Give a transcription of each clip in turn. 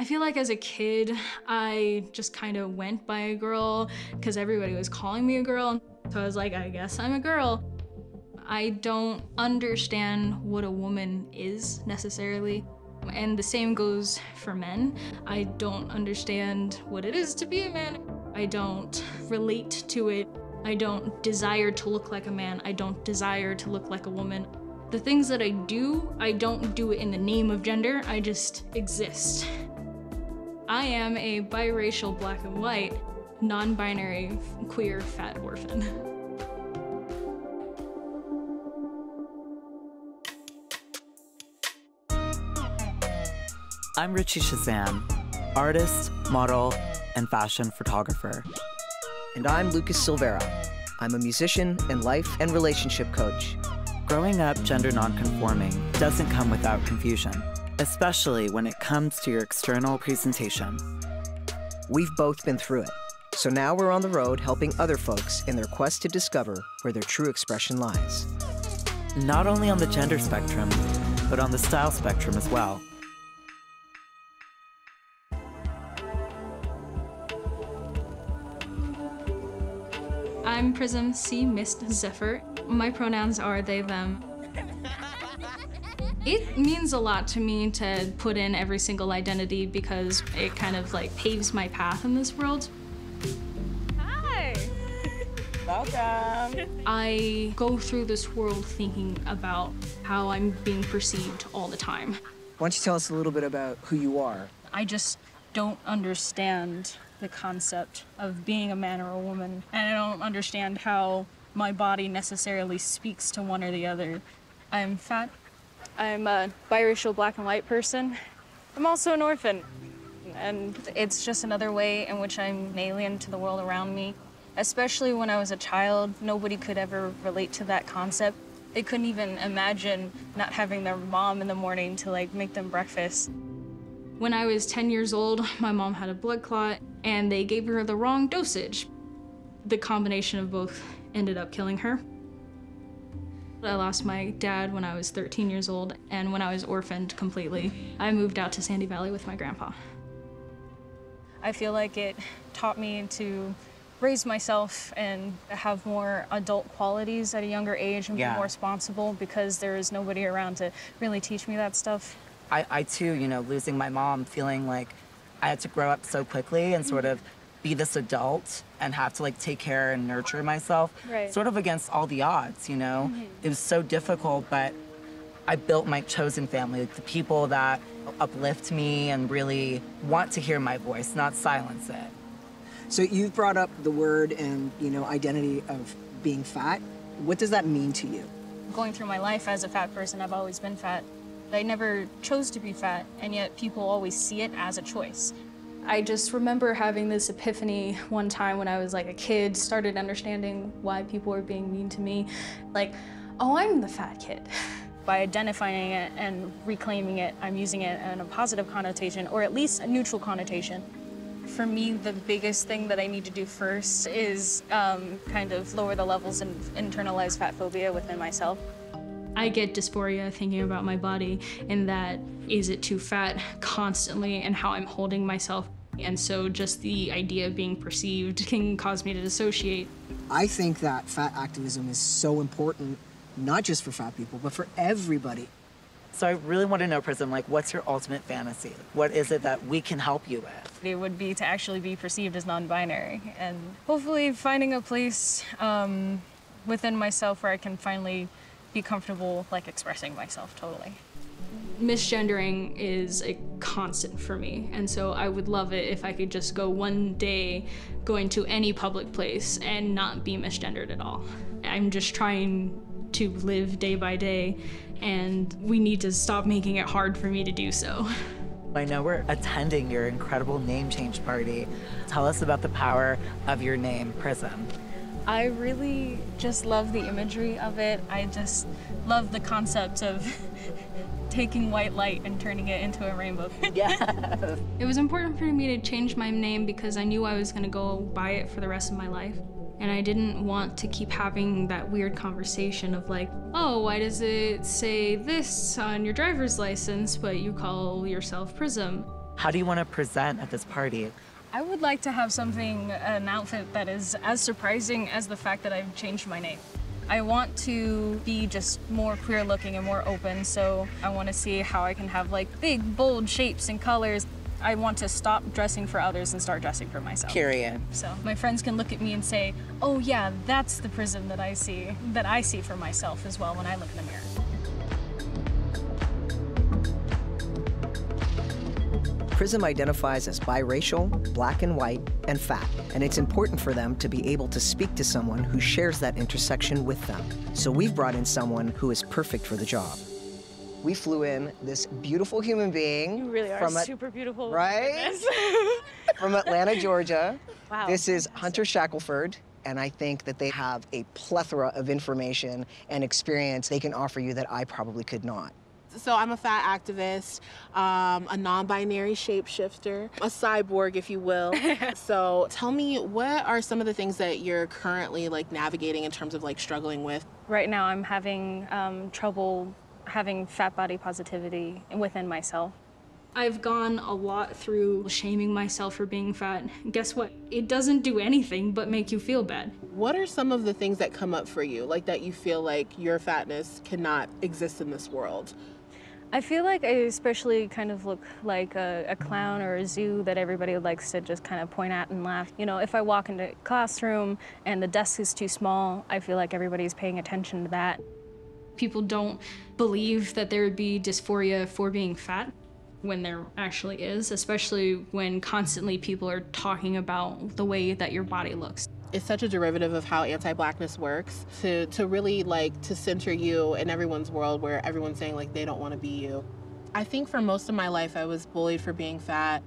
I feel like as a kid, I just kind of went by a girl because everybody was calling me a girl. So I was like, I guess I'm a girl. I don't understand what a woman is necessarily. And the same goes for men. I don't understand what it is to be a man. I don't relate to it. I don't desire to look like a man. I don't desire to look like a woman. The things that I do, I don't do it in the name of gender, I just exist. I am a biracial black and white, non-binary, queer, fat orphan. I'm Richie Shazam, artist, model, and fashion photographer. And I'm Lucas Silveira. I'm a musician and life and relationship coach. Growing up gender nonconforming doesn't come without confusion especially when it comes to your external presentation. We've both been through it, so now we're on the road helping other folks in their quest to discover where their true expression lies. Not only on the gender spectrum, but on the style spectrum as well. I'm Prism C. Mist Zephyr. My pronouns are they, them. It means a lot to me to put in every single identity because it kind of like paves my path in this world. Hi. Welcome. I go through this world thinking about how I'm being perceived all the time. Why don't you tell us a little bit about who you are? I just don't understand the concept of being a man or a woman, and I don't understand how my body necessarily speaks to one or the other. I'm fat I'm a biracial black and white person. I'm also an orphan. And it's just another way in which I'm an alien to the world around me. Especially when I was a child, nobody could ever relate to that concept. They couldn't even imagine not having their mom in the morning to like make them breakfast. When I was 10 years old, my mom had a blood clot and they gave her the wrong dosage. The combination of both ended up killing her. I lost my dad when I was 13 years old, and when I was orphaned completely, I moved out to Sandy Valley with my grandpa. I feel like it taught me to raise myself and have more adult qualities at a younger age and yeah. be more responsible because there is nobody around to really teach me that stuff. I, I too, you know, losing my mom, feeling like I had to grow up so quickly and sort mm-hmm. of be this adult and have to like take care and nurture myself right. sort of against all the odds you know mm-hmm. it was so difficult but i built my chosen family like the people that uplift me and really want to hear my voice not silence it so you've brought up the word and you know identity of being fat what does that mean to you going through my life as a fat person i've always been fat I never chose to be fat, and yet people always see it as a choice. I just remember having this epiphany one time when I was like a kid, started understanding why people were being mean to me. Like, oh, I'm the fat kid. By identifying it and reclaiming it, I'm using it in a positive connotation, or at least a neutral connotation. For me, the biggest thing that I need to do first is um, kind of lower the levels of internalized fat phobia within myself. I get dysphoria thinking about my body and that is it too fat constantly and how I'm holding myself. And so just the idea of being perceived can cause me to dissociate. I think that fat activism is so important, not just for fat people, but for everybody. So I really want to know, Prism, like, what's your ultimate fantasy? What is it that we can help you with? It would be to actually be perceived as non-binary, and hopefully finding a place um, within myself where I can finally be comfortable like expressing myself totally. Misgendering is a constant for me, and so I would love it if I could just go one day going to any public place and not be misgendered at all. I'm just trying to live day by day, and we need to stop making it hard for me to do so. I know we're attending your incredible name change party. Tell us about the power of your name, Prism. I really just love the imagery of it. I just love the concept of taking white light and turning it into a rainbow. yeah. It was important for me to change my name because I knew I was going to go by it for the rest of my life. And I didn't want to keep having that weird conversation of like, oh, why does it say this on your driver's license, but you call yourself Prism? How do you want to present at this party? I would like to have something, an outfit that is as surprising as the fact that I've changed my name. I want to be just more queer looking and more open, so I want to see how I can have like big, bold shapes and colors. I want to stop dressing for others and start dressing for myself. Period. So my friends can look at me and say, "Oh yeah, that's the prism that I see, that I see for myself as well when I look in the mirror." Prism identifies as biracial, black and white, and fat, and it's important for them to be able to speak to someone who shares that intersection with them. So we've brought in someone who is perfect for the job. We flew in this beautiful human being. You really are from a- super beautiful. Right? from Atlanta, Georgia. Wow. This is Hunter Shackelford. And I think that they have a plethora of information and experience they can offer you that I probably could not. So I'm a fat activist, um, a non-binary shapeshifter, a cyborg, if you will. so tell me, what are some of the things that you're currently like navigating in terms of like struggling with? Right now, I'm having um, trouble having fat body positivity within myself. I've gone a lot through shaming myself for being fat. Guess what? It doesn't do anything but make you feel bad. What are some of the things that come up for you, like that you feel like your fatness cannot exist in this world? I feel like I especially kind of look like a, a, clown or a zoo that everybody likes to just kind of point at and laugh. You know, if I walk into a classroom and the desk is too small, I feel like everybody's paying attention to that. People don't believe that there would be dysphoria for being fat when there actually is, especially when constantly people are talking about the way that your body looks it's such a derivative of how anti-blackness works to to really like to center you in everyone's world where everyone's saying like they don't want to be you. I think for most of my life i was bullied for being fat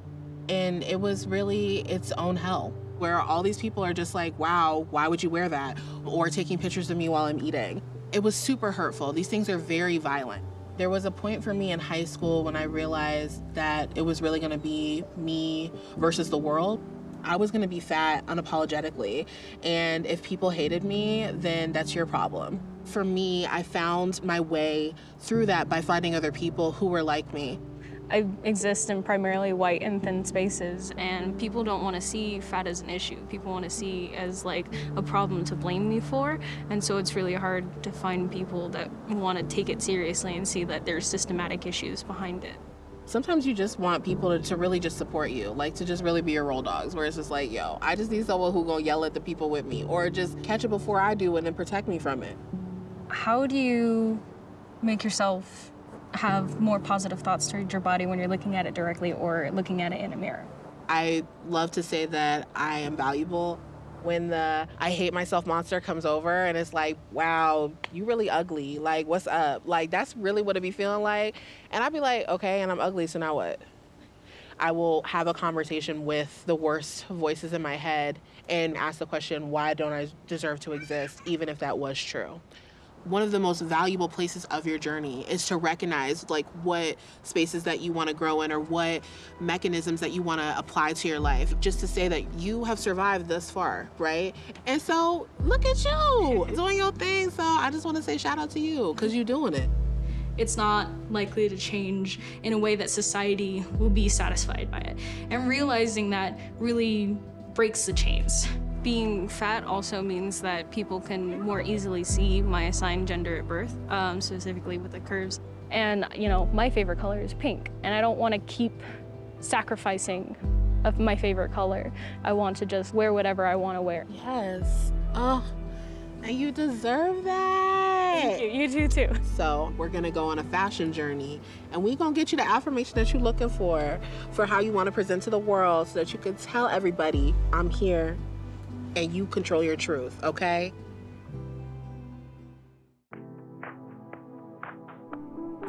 and it was really its own hell where all these people are just like wow why would you wear that? or taking pictures of me while i'm eating. It was super hurtful. These things are very violent. There was a point for me in high school when I realized that it was really going to be me versus the world. I was gonna be fat unapologetically. And if people hated me, then that's your problem. For me, I found my way through that by finding other people who were like me. I exist in primarily white and thin spaces, and people don't want to see fat as an issue. People want to see as like a problem to blame me for, and so it's really hard to find people that want to take it seriously and see that there's systematic issues behind it sometimes you just want people to, to, really just support you, like to just really be your role dogs, where it's just like, yo, I just need someone who gonna yell at the people with me, or just catch it before I do and then protect me from it. How do you make yourself have more positive thoughts towards your body when you're looking at it directly or looking at it in a mirror? I love to say that I am valuable when the I hate myself monster comes over and it's like, wow, you really ugly. Like, what's up? Like, that's really what it be feeling like. And I'd be like, okay, and I'm ugly, so now what? I will have a conversation with the worst voices in my head and ask the question, why don't I deserve to exist, even if that was true? One of the most valuable places of your journey is to recognize like what spaces that you want to grow in or what mechanisms that you want to apply to your life just to say that you have survived thus far right? And so look at you doing your thing so i just want to say shout out to you because you're doing it. It's not likely to change in a way that society will be satisfied by it. And realizing that really breaks the chains being fat also means that people can more easily see my assigned gender at birth, um, specifically with the curves. And, you know, my favorite color is pink, and I don't want to keep sacrificing of my favorite color. I want to just wear whatever I want to wear. Yes. Oh, and you deserve that. Thank you. You do too. So we're gonna go on a fashion journey, and we're gonna get you the affirmation that you're looking for, for how you want to present to the world, so that you can tell everybody, "I'm here and you control your truth, okay?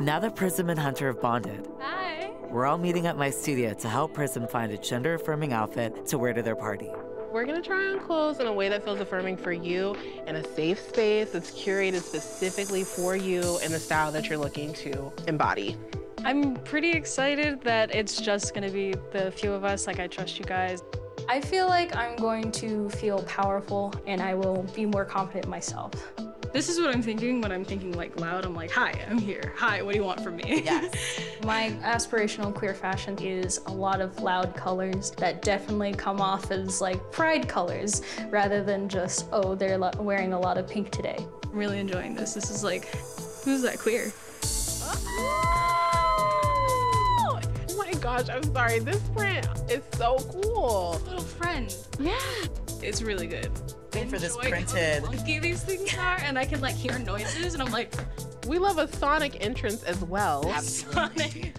Now that Prism and Hunter have bonded, Hi. we're all meeting at my studio to help Prism find a gender affirming outfit to wear to their party. We're gonna try on clothes in a way that feels affirming for you in a safe space that's curated specifically for you and the style that you're looking to embody. I'm pretty excited that it's just gonna be the few of us. Like, I trust you guys. I feel like I'm going to feel powerful and I will be more confident myself. This is what I'm thinking when I'm thinking like loud. I'm like, hi, I'm here. Hi, what do you want from me? Yes. My aspirational queer fashion is a lot of loud colors that definitely come off as like pride colors rather than just, oh, they're wearing a lot of pink today. I'm really enjoying this. This is like, who's that queer? My gosh, I'm sorry. This print is so cool. Little friend. Yeah. It's really good. Waiting for this Enjoy how printed. funky these things are, and I can like hear noises, and I'm like, We love a sonic entrance as well. Sonic.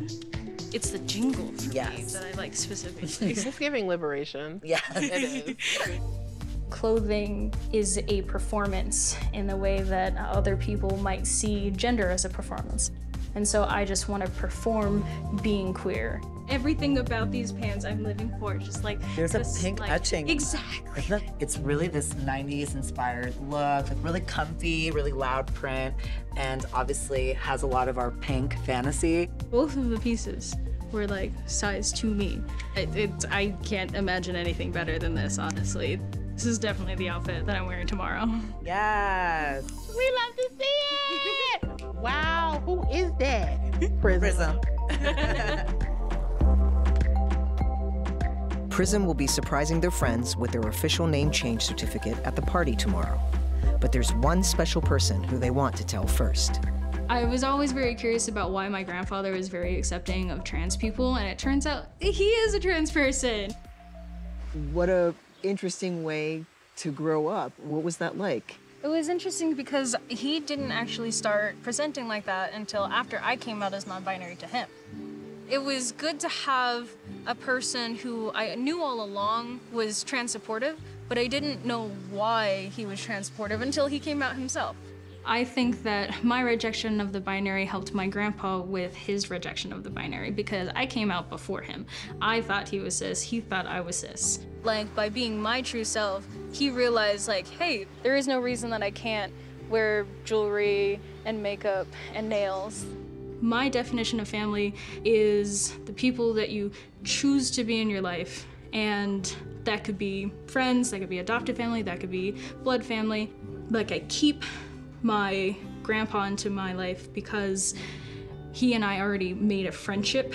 It's the jingle for me that I like specifically. It's giving liberation. Yes. It is. Clothing is a performance in the way that other people might see gender as a performance. And so I just want to perform being queer. Everything about these pants I'm living for, just like There's a this, pink like- etching. Exactly. Isn't it? It's really this 90s inspired look, like really comfy, really loud print, and obviously has a lot of our pink fantasy. Both of the pieces were like size to me. It, it, I can't imagine anything better than this, honestly. This is definitely the outfit that I'm wearing tomorrow. Yes. We love to see it. Wow, who is that? Prism. Prism will be surprising their friends with their official name change certificate at the party tomorrow. But there's one special person who they want to tell first. I was always very curious about why my grandfather was very accepting of trans people, and it turns out he is a trans person. What a interesting way to grow up. What was that like? It was interesting because he didn't actually start presenting like that until after I came out as non binary to him. It was good to have a person who I knew all along was trans supportive, but I didn't know why he was trans supportive until he came out himself. I think that my rejection of the binary helped my grandpa with his rejection of the binary because I came out before him. I thought he was cis, he thought I was cis. Like, by being my true self, he realized, like, hey, there is no reason that I can't wear jewelry and makeup and nails. My definition of family is the people that you choose to be in your life. And that could be friends, that could be adopted family, that could be blood family. Like, I keep my grandpa into my life because he and I already made a friendship.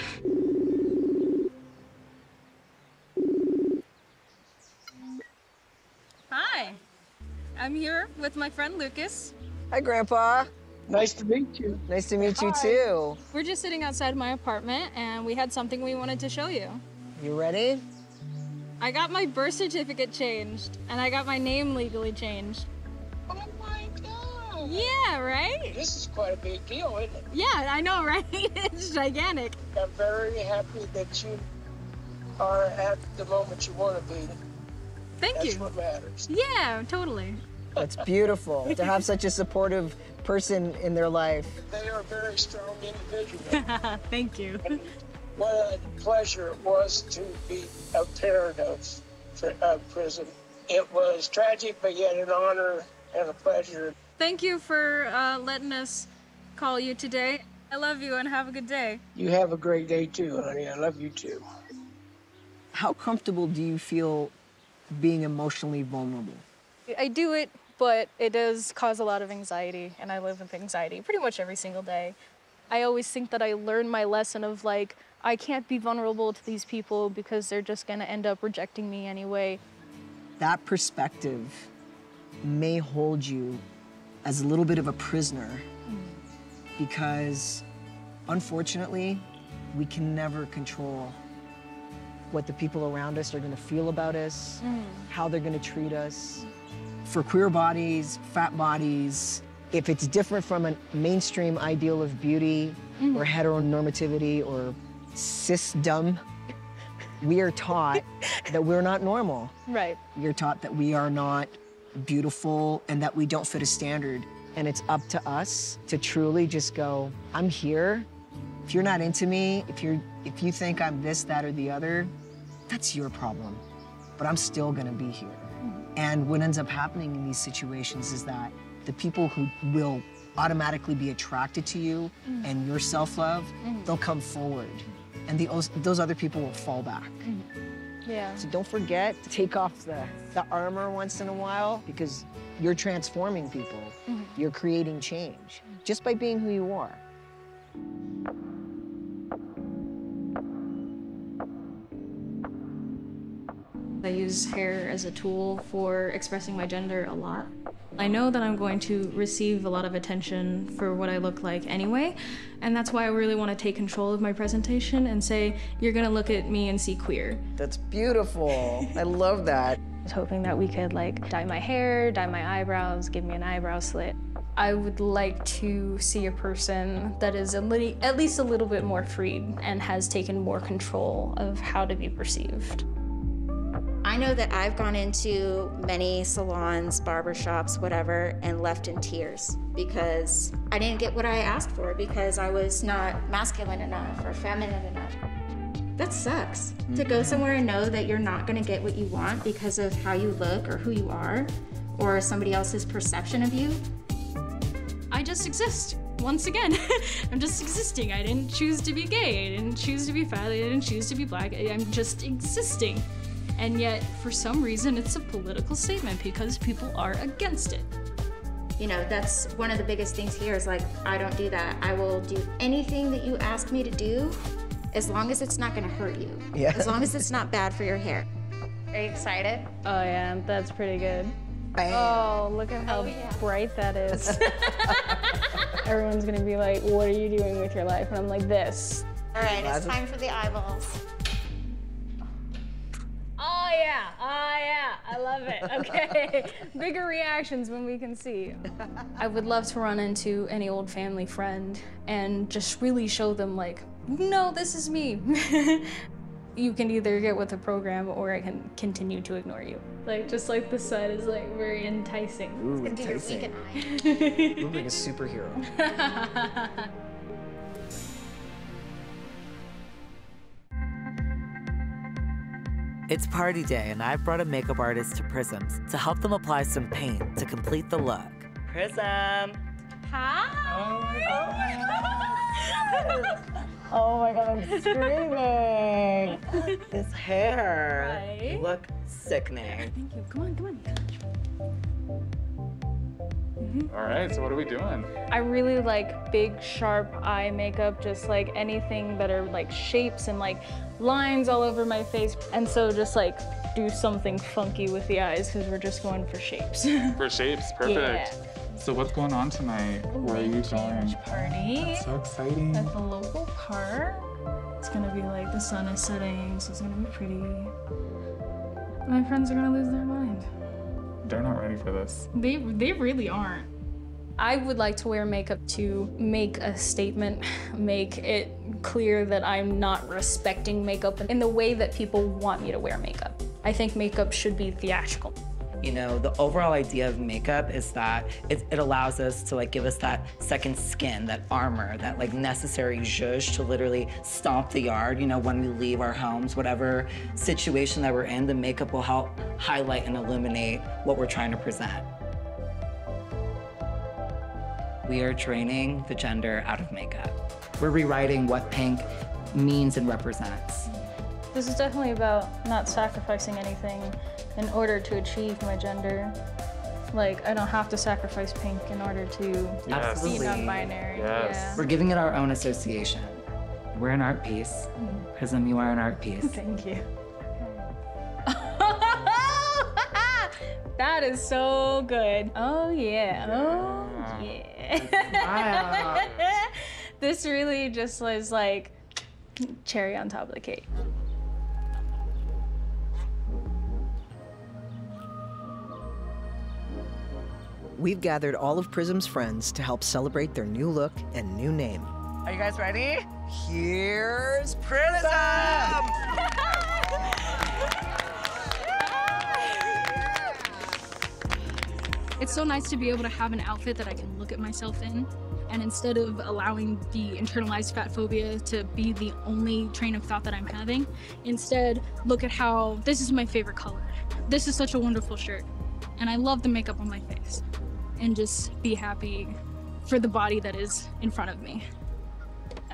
Hi, I'm here with my friend Lucas. Hi, Grandpa. Nice to meet you. Nice to meet you too. We're just sitting outside my apartment and we had something we wanted to show you. You ready? I got my birth certificate changed and I got my name legally changed. Oh my God. Yeah, right? This is quite a big deal, isn't it? Yeah, I know, right? it's gigantic. I'm very happy that you are at the moment you want to be. Thank That's you. That's what matters. Yeah, totally. That's beautiful to have such a supportive person in their life. They are very strong individuals. Thank you. what a pleasure it was to be a parent of, of Prism. It was tragic, but yet an honor and a pleasure. Thank you for uh, letting us call you today. I love you and have a good day. You have a great day too, honey. I love you too. How comfortable do you feel being emotionally vulnerable? I do it, but it does cause a lot of anxiety, and I live with anxiety pretty much every single day. I always think that I learned my lesson of like, I can't be vulnerable to these people because they're just gonna end up rejecting me anyway. That perspective may hold you as a little bit of a prisoner because unfortunately, we can never control what the people around us are going to feel about us, mm. how they're going to treat us. For queer bodies, fat bodies, if it's different from a mainstream ideal of beauty mm-hmm. or heteronormativity or cisdom, we are taught that we're not normal. Right. You're taught that we are not beautiful and that we don't fit a standard. And it's up to us to truly just go, I'm here. If you're not into me, if you're if you think I'm this, that, or the other, that's your problem. But I'm still gonna be here. And what ends up happening in these situations is that the people who will automatically be attracted to you mm. and your self-love, mm. they'll come forward. And the, those other people will fall back. Mm. Yeah. So don't forget to take off the, the armor once in a while because you're transforming people. Mm-hmm. You're creating change just by being who you are. Use hair as a tool for expressing my gender a lot. I know that I'm going to receive a lot of attention for what I look like anyway, and that's why I really want to take control of my presentation and say, you're gonna look at me and see queer. That's beautiful. I love that. I was hoping that we could like dye my hair, dye my eyebrows, give me an eyebrow slit. I would like to see a person that is a little, at least a little bit more freed and has taken more control of how to be perceived. I know that I've gone into many salons, barbershops, whatever, and left in tears because I didn't get what I asked for because I was not masculine enough or feminine enough. That sucks. Mm-hmm. To go somewhere and know that you're not going to get what you want because of how you look or who you are or somebody else's perception of you. I just exist. Once again, I'm just existing. I didn't choose to be gay. I didn't choose to be fat. I didn't choose to be black. I'm just existing. And yet, for some reason, it's a political statement because people are against it. You know, that's one of the biggest things here is like, I don't do that. I will do anything that you ask me to do as long as it's not gonna hurt you. Yeah. As long as it's not bad for your hair. Are you excited? Oh, yeah, that's pretty good. Bam. Oh, look at how oh, yeah. bright that is. Everyone's gonna be like, what are you doing with your life? And I'm like, this. All right, it's time for the eyeballs. Oh yeah, oh yeah, I love it. Okay, bigger reactions when we can see. I would love to run into any old family friend and just really show them like, no, this is me. you can either get with the program or I can continue to ignore you. Like just like the sun is like very enticing. Ooh, enticing. Look like a superhero. It's party day, and I've brought a makeup artist to Prisms to help them apply some paint to complete the look. Prism! Hi! Oh my god! oh my god, I'm screaming! this hair. Right? You look sickening. Thank you. Come on, come on. Mm-hmm. All right, so what are we doing? I really like big, sharp eye makeup, just like anything that are like shapes and like lines all over my face. And so just like do something funky with the eyes because we're just going for shapes. for shapes, perfect. Yeah. So what's going on tonight? Where are you going? Party. That's so exciting. At the local park. It's gonna be like the sun is setting, so it's gonna be pretty. My friends are gonna lose their mind. They're not ready for this. They they really aren't. I would like to wear makeup to make a statement, make it clear that I'm not respecting makeup in the way that people want me to wear makeup. I think makeup should be theatrical. You know, the overall idea of makeup is that it, it, allows us to like give us that second skin, that armor, that like necessary zhuzh to literally stomp the yard. You know, when we leave our homes, whatever situation that we're in, the makeup will help highlight and illuminate what we're trying to present. We are draining the gender out of makeup. We're rewriting what pink means and represents. This is definitely about not sacrificing anything in order to achieve my gender. Like, I don't have to sacrifice pink in order to yes. be non-binary. Yes. Yeah. We're giving it our own association. We're an art piece. Mm. Prism, you are an art piece. Thank you. That is so good. Oh yeah. Oh yeah. this really just was like cherry on top of the cake. We've gathered all of Prism's friends to help celebrate their new look and new name. Are you guys ready? Here's Prism! it's so nice to be able to have an outfit that I can look at myself in. And instead of allowing the internalized fat phobia to be the only train of thought that I'm having, instead look at how this is my favorite color. This is such a wonderful shirt. And I love the makeup on my face and just be happy for the body that is in front of me.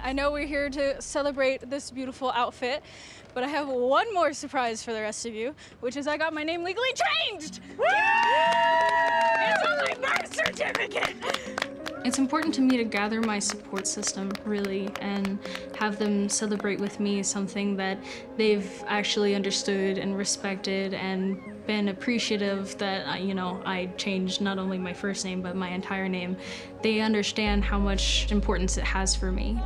I know we're here to celebrate this beautiful outfit, but I have one more surprise for the rest of you, which is I got my name legally changed! It's on my birth certificate! certificate. It's important to me to gather my support system, really, and have them celebrate with me something that they've actually understood and respected and been appreciative that, uh, you know, I changed not only my first name, but my entire name. They understand how much importance it has for me.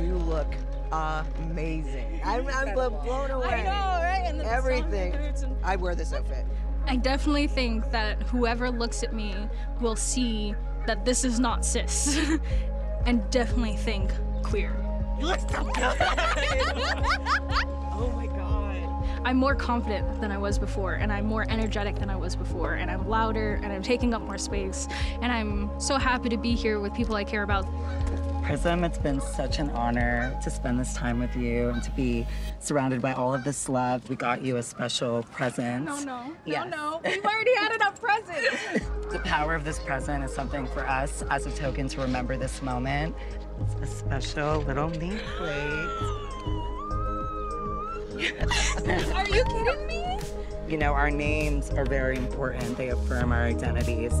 You look amazing. I'm, I'm blown away. I know, right? And Everything. I wear this outfit. I definitely think that whoever looks at me will see that this is not cis and definitely think queer. You look so good. oh my. I'm more confident than I was before, and I'm more energetic than I was before, and I'm louder, and I'm taking up more space, and I'm so happy to be here with people I care about. Prism, it's been such an honor to spend this time with you and to be surrounded by all of this love. We got you a special present. No, no, yes. no, no. We've already had enough presents. the power of this present is something for us as a token to remember this moment. It's a special little nameplate. Are you kidding me? You know, our names are very important. They affirm our identities.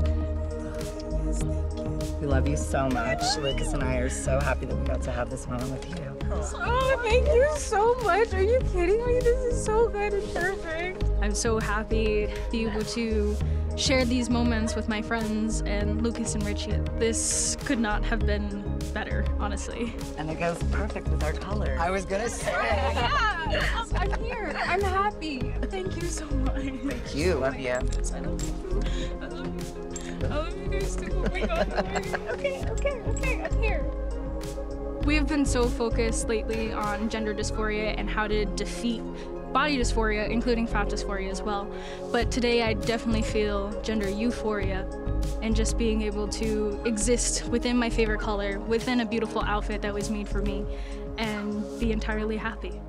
We love you so much. Lucas and I are so happy that we got to have this moment with you. Oh, thank you so much. Are you kidding me? This is so good and perfect. I'm so happy to be able to share these moments with my friends and Lucas and Richie. This could not have been better, honestly. And it goes perfect with our color. I was gonna say. Oh yeah, I'm here. I'm happy. Thank you so much. Thank you. Oh love you. I love you. I love you. I love you guys too. Oh my god. Okay, okay, okay. I'm here. We have been so focused lately on gender dysphoria and how to defeat body dysphoria, including fat dysphoria as well. But today I definitely feel gender euphoria and just being able to exist within my favorite color, within a beautiful outfit that was made for me, and be entirely happy.